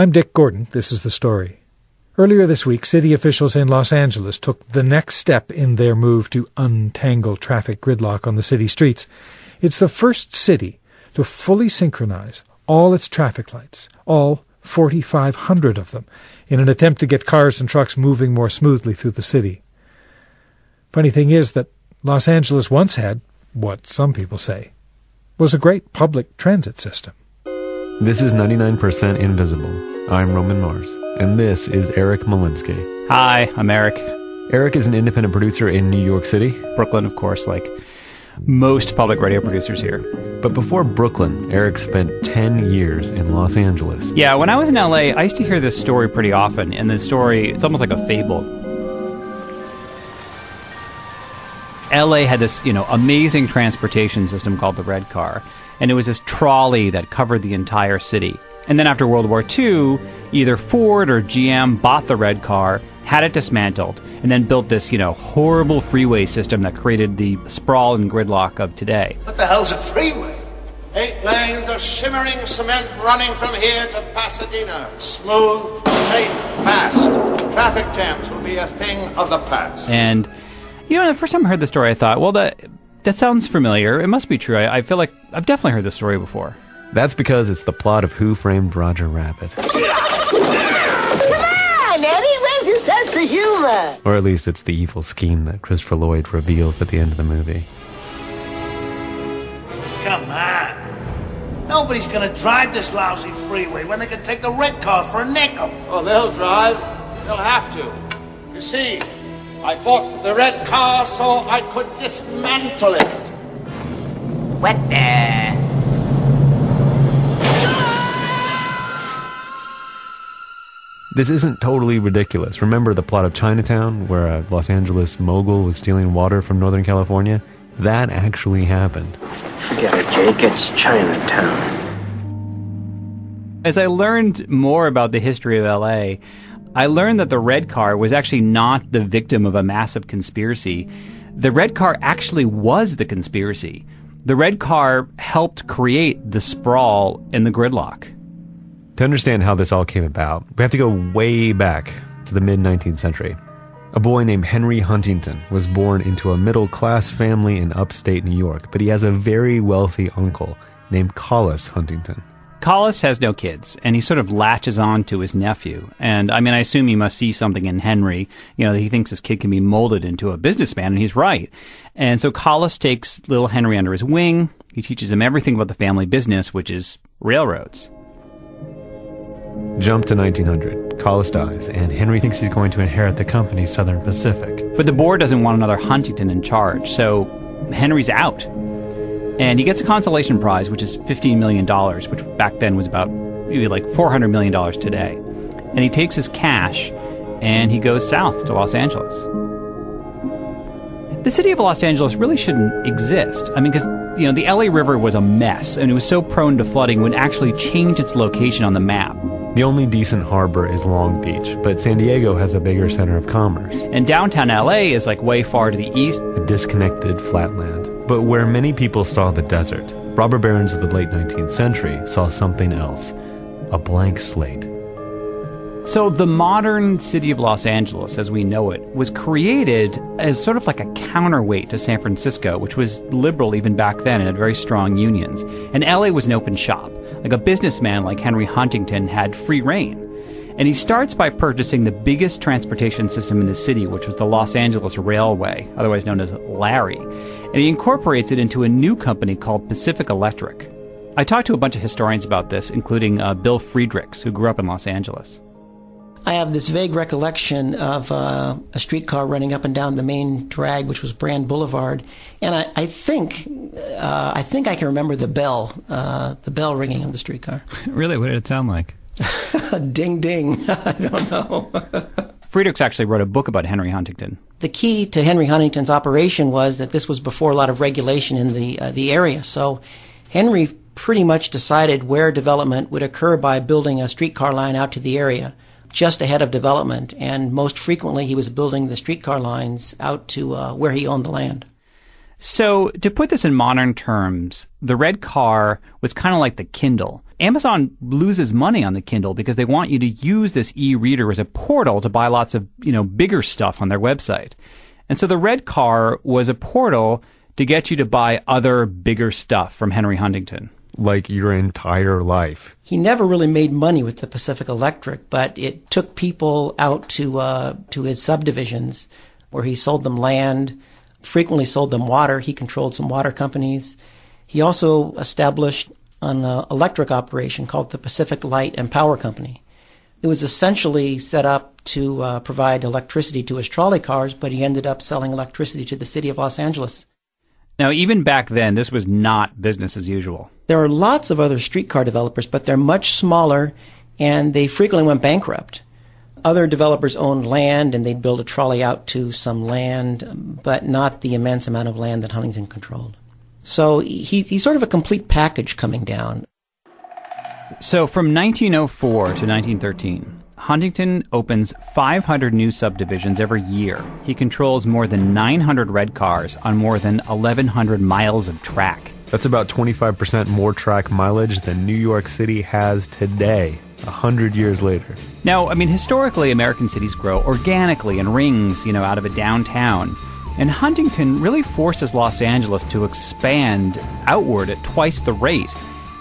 I'm Dick Gordon. This is the story. Earlier this week, city officials in Los Angeles took the next step in their move to untangle traffic gridlock on the city streets. It's the first city to fully synchronize all its traffic lights, all 4,500 of them, in an attempt to get cars and trucks moving more smoothly through the city. Funny thing is that Los Angeles once had, what some people say, was a great public transit system. This is 99% Invisible. I'm Roman Mars, and this is Eric Molinsky. Hi, I'm Eric. Eric is an independent producer in New York City. Brooklyn, of course, like most public radio producers here. But before Brooklyn, Eric spent 10 years in Los Angeles. Yeah, when I was in LA, I used to hear this story pretty often, and the story, it's almost like a fable. LA had this, you know, amazing transportation system called the Red Car and it was this trolley that covered the entire city. And then after World War II, either Ford or GM bought the red car, had it dismantled, and then built this, you know, horrible freeway system that created the sprawl and gridlock of today. What the hell's a freeway? Eight lanes of shimmering cement running from here to Pasadena. Smooth, safe, fast. Traffic jams will be a thing of the past. And, you know, the first time I heard the story, I thought, well, the that sounds familiar. It must be true. I, I feel like I've definitely heard this story before. That's because it's the plot of Who Framed Roger Rabbit. Come on, Eddie, where's your sense of humor? Or at least it's the evil scheme that Christopher Lloyd reveals at the end of the movie. Come on. Nobody's gonna drive this lousy freeway when they can take the red car for a nickel. Oh, they'll drive. They'll have to. You see, I bought the red car so I could dismantle it. What the? This isn't totally ridiculous. Remember the plot of Chinatown, where a Los Angeles mogul was stealing water from Northern California? That actually happened. Forget it, Jake. It's Chinatown. As I learned more about the history of LA, I learned that the red car was actually not the victim of a massive conspiracy. The red car actually was the conspiracy. The red car helped create the sprawl and the gridlock. To understand how this all came about, we have to go way back to the mid 19th century. A boy named Henry Huntington was born into a middle class family in upstate New York, but he has a very wealthy uncle named Collis Huntington. Collis has no kids, and he sort of latches on to his nephew. And I mean, I assume he must see something in Henry. You know, he thinks this kid can be molded into a businessman, and he's right. And so Collis takes little Henry under his wing. He teaches him everything about the family business, which is railroads. Jump to 1900. Collis dies, and Henry thinks he's going to inherit the company Southern Pacific. But the board doesn't want another Huntington in charge, so Henry's out. And he gets a consolation prize, which is $15 million, which back then was about maybe like $400 million today. And he takes his cash and he goes south to Los Angeles. The city of Los Angeles really shouldn't exist. I mean, because, you know, the LA River was a mess and it was so prone to flooding, would actually change its location on the map. The only decent harbor is Long Beach, but San Diego has a bigger center of commerce. And downtown LA is like way far to the east. A disconnected flatland. But where many people saw the desert, robber barons of the late 19th century saw something else a blank slate. So, the modern city of Los Angeles, as we know it, was created as sort of like a counterweight to San Francisco, which was liberal even back then and had very strong unions. And LA was an open shop. Like a businessman like Henry Huntington had free rein. And he starts by purchasing the biggest transportation system in the city, which was the Los Angeles Railway, otherwise known as Larry. And he incorporates it into a new company called Pacific Electric. I talked to a bunch of historians about this, including uh, Bill Friedricks, who grew up in Los Angeles. I have this vague recollection of uh, a streetcar running up and down the main drag, which was Brand Boulevard, and I, I think uh, I think I can remember the bell, uh, the bell ringing of the streetcar. really, what did it sound like? ding ding. I don't know. Friedricks actually wrote a book about Henry Huntington. The key to Henry Huntington's operation was that this was before a lot of regulation in the uh, the area. So Henry pretty much decided where development would occur by building a streetcar line out to the area just ahead of development. And most frequently, he was building the streetcar lines out to uh, where he owned the land. So, to put this in modern terms, the red car was kind of like the Kindle. Amazon loses money on the Kindle because they want you to use this e-reader as a portal to buy lots of, you know, bigger stuff on their website. And so the red car was a portal to get you to buy other bigger stuff from Henry Huntington. Like your entire life. He never really made money with the Pacific Electric, but it took people out to uh, to his subdivisions where he sold them land, frequently sold them water. He controlled some water companies. He also established an uh, electric operation called the Pacific Light and Power Company. It was essentially set up to uh, provide electricity to his trolley cars, but he ended up selling electricity to the city of Los Angeles. Now, even back then, this was not business as usual. There are lots of other streetcar developers, but they're much smaller and they frequently went bankrupt. Other developers owned land and they'd build a trolley out to some land, but not the immense amount of land that Huntington controlled. So he, he's sort of a complete package coming down. So from 1904 to 1913, Huntington opens 500 new subdivisions every year. He controls more than 900 red cars on more than 1,100 miles of track. That's about 25% more track mileage than New York City has today, a hundred years later. Now, I mean, historically, American cities grow organically in rings, you know, out of a downtown. And Huntington really forces Los Angeles to expand outward at twice the rate.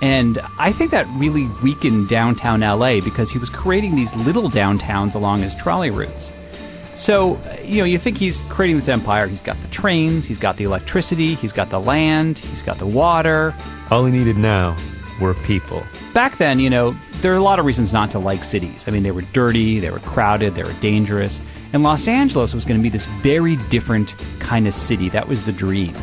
And I think that really weakened downtown LA because he was creating these little downtowns along his trolley routes. So, you know, you think he's creating this empire. He's got the trains, he's got the electricity, he's got the land, he's got the water. All he needed now were people. Back then, you know, there are a lot of reasons not to like cities. I mean, they were dirty, they were crowded, they were dangerous. And Los Angeles was going to be this very different kind of city. That was the dream.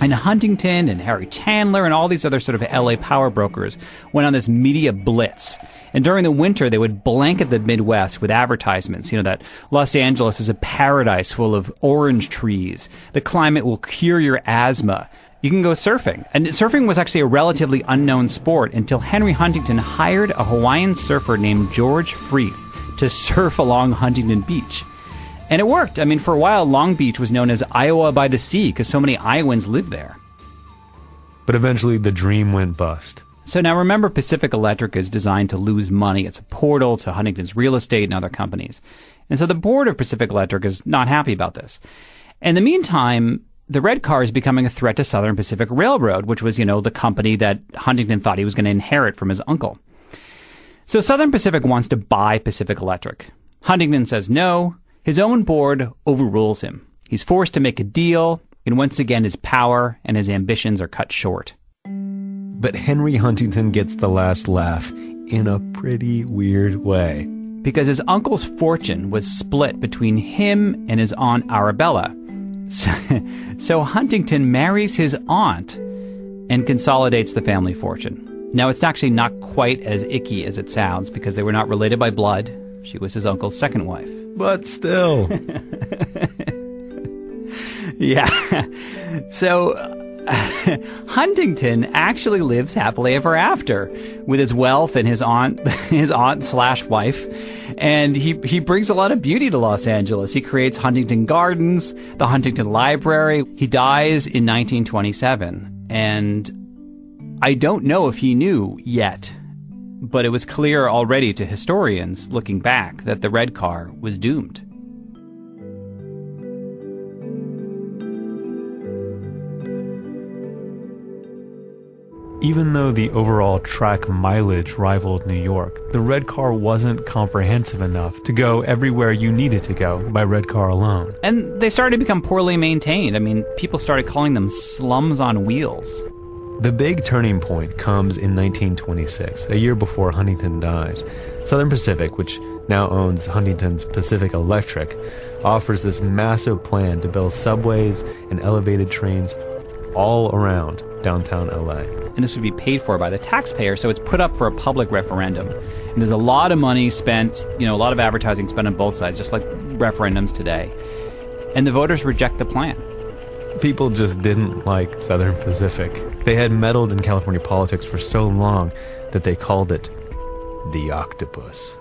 And Huntington and Harry Chandler and all these other sort of LA power brokers went on this media blitz. And during the winter, they would blanket the Midwest with advertisements, you know, that Los Angeles is a paradise full of orange trees. The climate will cure your asthma. You can go surfing. And surfing was actually a relatively unknown sport until Henry Huntington hired a Hawaiian surfer named George Freeth to surf along Huntington Beach. And it worked. I mean, for a while, Long Beach was known as Iowa by the Sea because so many Iowans lived there. But eventually the dream went bust. So now remember, Pacific Electric is designed to lose money. It's a portal to Huntington's real estate and other companies. And so the board of Pacific Electric is not happy about this. In the meantime, the red car is becoming a threat to Southern Pacific Railroad, which was, you know, the company that Huntington thought he was going to inherit from his uncle. So Southern Pacific wants to buy Pacific Electric. Huntington says no. His own board overrules him. He's forced to make a deal, and once again his power and his ambitions are cut short. But Henry Huntington gets the last laugh in a pretty weird way. Because his uncle's fortune was split between him and his aunt Arabella. So, so Huntington marries his aunt and consolidates the family fortune. Now, it's actually not quite as icky as it sounds because they were not related by blood. She was his uncle's second wife. But still. yeah. So Huntington actually lives happily ever after with his wealth and his aunt, his aunt slash wife, and he he brings a lot of beauty to Los Angeles. He creates Huntington Gardens, the Huntington Library. He dies in 1927, and I don't know if he knew yet, but it was clear already to historians looking back that the red car was doomed. Even though the overall track mileage rivaled New York, the red car wasn't comprehensive enough to go everywhere you needed to go by red car alone. And they started to become poorly maintained. I mean, people started calling them slums on wheels. The big turning point comes in 1926, a year before Huntington dies. Southern Pacific, which now owns Huntington's Pacific Electric, offers this massive plan to build subways and elevated trains all around downtown LA. And this would be paid for by the taxpayer, so it's put up for a public referendum. And there's a lot of money spent, you know, a lot of advertising spent on both sides, just like referendums today. And the voters reject the plan. People just didn't like Southern Pacific. They had meddled in California politics for so long that they called it the octopus.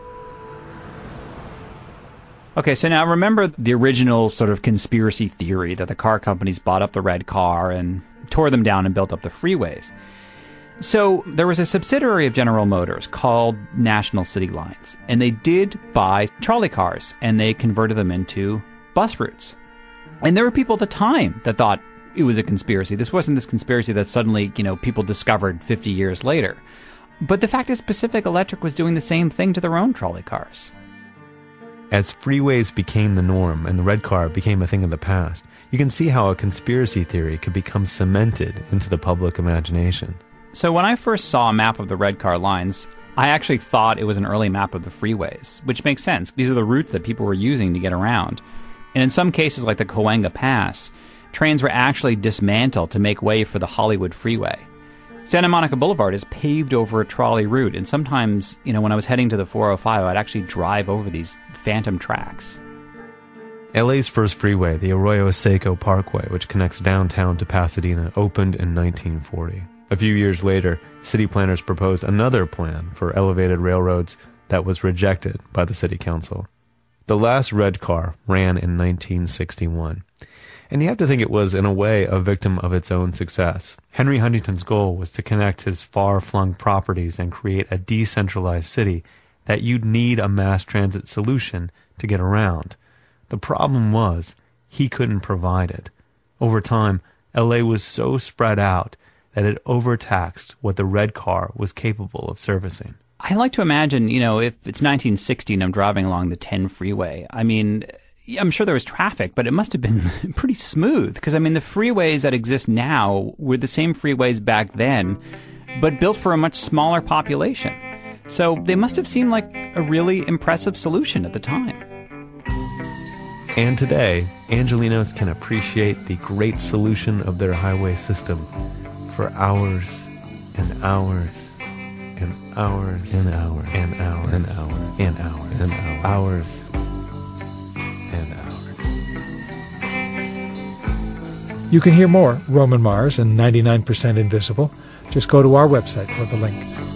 Okay, so now remember the original sort of conspiracy theory that the car companies bought up the red car and tore them down and built up the freeways. So there was a subsidiary of General Motors called National City Lines, and they did buy trolley cars and they converted them into bus routes. And there were people at the time that thought it was a conspiracy. This wasn't this conspiracy that suddenly, you know, people discovered 50 years later. But the fact is Pacific Electric was doing the same thing to their own trolley cars. As freeways became the norm and the red car became a thing of the past, you can see how a conspiracy theory could become cemented into the public imagination. So when I first saw a map of the red car lines, I actually thought it was an early map of the freeways, which makes sense. These are the routes that people were using to get around. And in some cases, like the Cahuenga Pass, trains were actually dismantled to make way for the Hollywood Freeway. Santa Monica Boulevard is paved over a trolley route, and sometimes, you know, when I was heading to the 405, I'd actually drive over these phantom tracks. LA's first freeway, the Arroyo Seco Parkway, which connects downtown to Pasadena, opened in 1940. A few years later, city planners proposed another plan for elevated railroads that was rejected by the city council. The last red car ran in 1961. And you have to think it was, in a way, a victim of its own success. Henry Huntington's goal was to connect his far flung properties and create a decentralized city that you'd need a mass transit solution to get around. The problem was, he couldn't provide it. Over time, LA was so spread out that it overtaxed what the red car was capable of servicing. I like to imagine, you know, if it's 1960 and I'm driving along the 10 freeway, I mean, I'm sure there was traffic, but it must have been pretty smooth because, I mean, the freeways that exist now were the same freeways back then, but built for a much smaller population. So they must have seemed like a really impressive solution at the time. And today, Angelenos can appreciate the great solution of their highway system for hours and hours and hours. And hours. And hours. And hours. And hours. And hours. And hours. You can hear more Roman Mars and 99% Invisible. Just go to our website for the link.